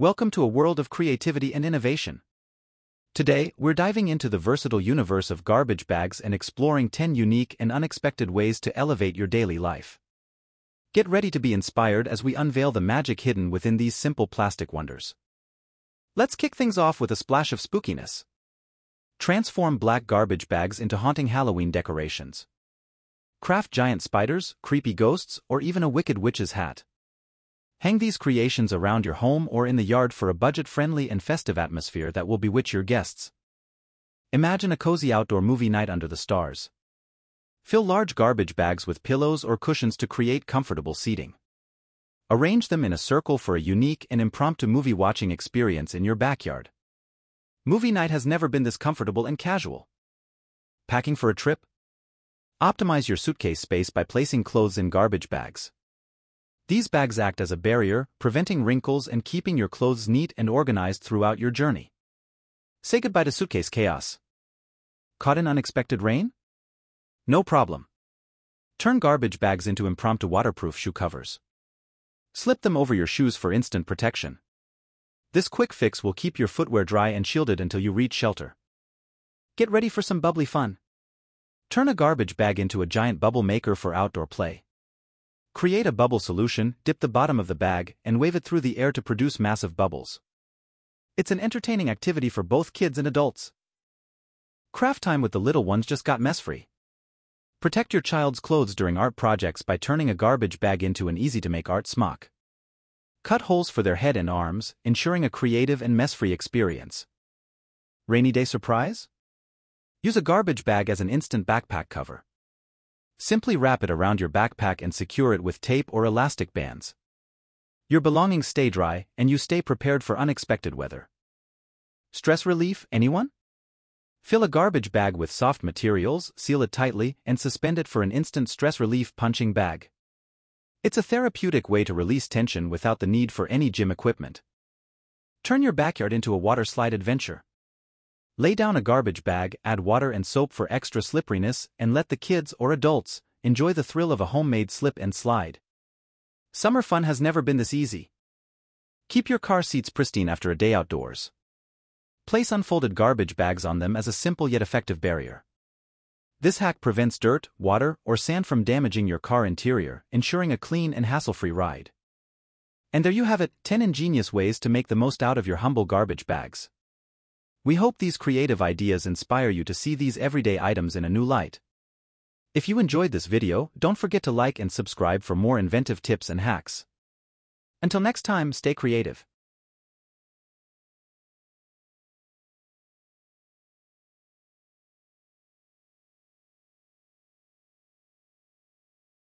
Welcome to a world of creativity and innovation. Today, we're diving into the versatile universe of garbage bags and exploring 10 unique and unexpected ways to elevate your daily life. Get ready to be inspired as we unveil the magic hidden within these simple plastic wonders. Let's kick things off with a splash of spookiness. Transform black garbage bags into haunting Halloween decorations. Craft giant spiders, creepy ghosts, or even a wicked witch's hat. Hang these creations around your home or in the yard for a budget-friendly and festive atmosphere that will bewitch your guests. Imagine a cozy outdoor movie night under the stars. Fill large garbage bags with pillows or cushions to create comfortable seating. Arrange them in a circle for a unique and impromptu movie-watching experience in your backyard. Movie night has never been this comfortable and casual. Packing for a trip? Optimize your suitcase space by placing clothes in garbage bags. These bags act as a barrier, preventing wrinkles and keeping your clothes neat and organized throughout your journey. Say goodbye to suitcase chaos. Caught in unexpected rain? No problem. Turn garbage bags into impromptu waterproof shoe covers. Slip them over your shoes for instant protection. This quick fix will keep your footwear dry and shielded until you reach shelter. Get ready for some bubbly fun. Turn a garbage bag into a giant bubble maker for outdoor play. Create a bubble solution, dip the bottom of the bag, and wave it through the air to produce massive bubbles. It's an entertaining activity for both kids and adults. Craft time with the little ones just got mess-free. Protect your child's clothes during art projects by turning a garbage bag into an easy-to-make art smock. Cut holes for their head and arms, ensuring a creative and mess-free experience. Rainy day surprise? Use a garbage bag as an instant backpack cover. Simply wrap it around your backpack and secure it with tape or elastic bands. Your belongings stay dry, and you stay prepared for unexpected weather. Stress relief, anyone? Fill a garbage bag with soft materials, seal it tightly, and suspend it for an instant stress relief punching bag. It's a therapeutic way to release tension without the need for any gym equipment. Turn your backyard into a water slide adventure. Lay down a garbage bag, add water and soap for extra slipperiness, and let the kids or adults enjoy the thrill of a homemade slip and slide. Summer fun has never been this easy. Keep your car seats pristine after a day outdoors. Place unfolded garbage bags on them as a simple yet effective barrier. This hack prevents dirt, water, or sand from damaging your car interior, ensuring a clean and hassle-free ride. And there you have it, 10 ingenious ways to make the most out of your humble garbage bags. We hope these creative ideas inspire you to see these everyday items in a new light. If you enjoyed this video, don't forget to like and subscribe for more inventive tips and hacks. Until next time, stay creative.